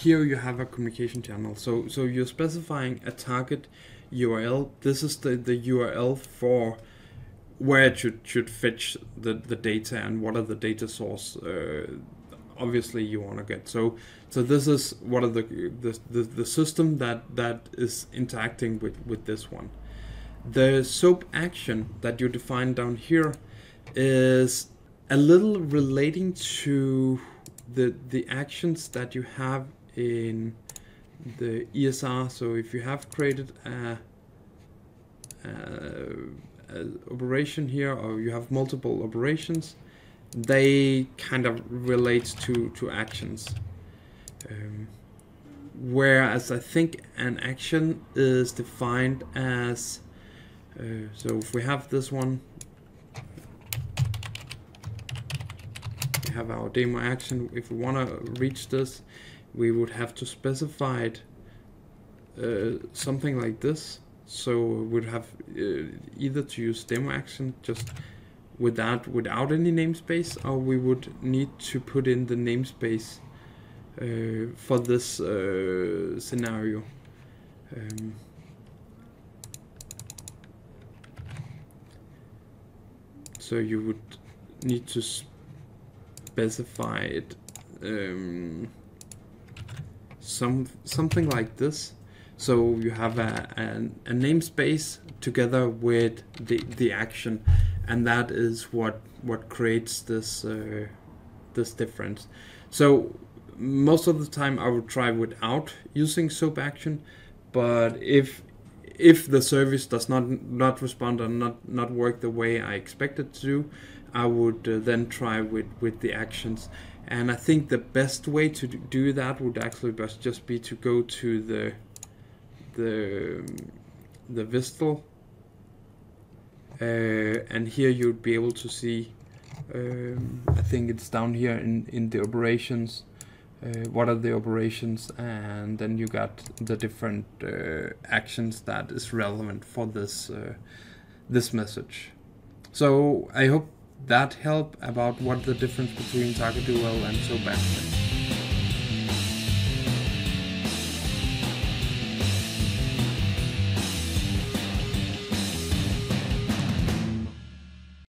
here you have a communication channel. So so you're specifying a target URL. This is the, the URL for where it should should fetch the, the data and what are the data source uh, obviously you want to get. So so this is what are the the, the, the system that that is interacting with with this one. The SOAP action that you define down here is a little relating to the the actions that you have in the ESR. So if you have created a, a, a operation here, or you have multiple operations, they kind of relate to to actions. Um, whereas I think an action is defined as uh, so if we have this one we have our demo action if we want to reach this we would have to specify it uh, something like this. So we'd have uh, either to use demo action just without without any namespace or we would need to put in the namespace uh, for this uh, scenario. Um, so you would need to specify it um, some something like this. So you have a, a, a, namespace together with the, the action and that is what what creates this uh, this difference. So most of the time I would try without using SOAP action but if if the service does not not respond or not not work the way I expect it to I would uh, then try with with the actions and I think the best way to do that would actually best just be to go to the the the WSDL. Uh, and here you'd be able to see um, I think it's down here in in the operations. Uh, what are the operations? And then you got the different uh, actions that is relevant for this uh, this message. So I hope that help about what the difference between TargetURL and SOAP action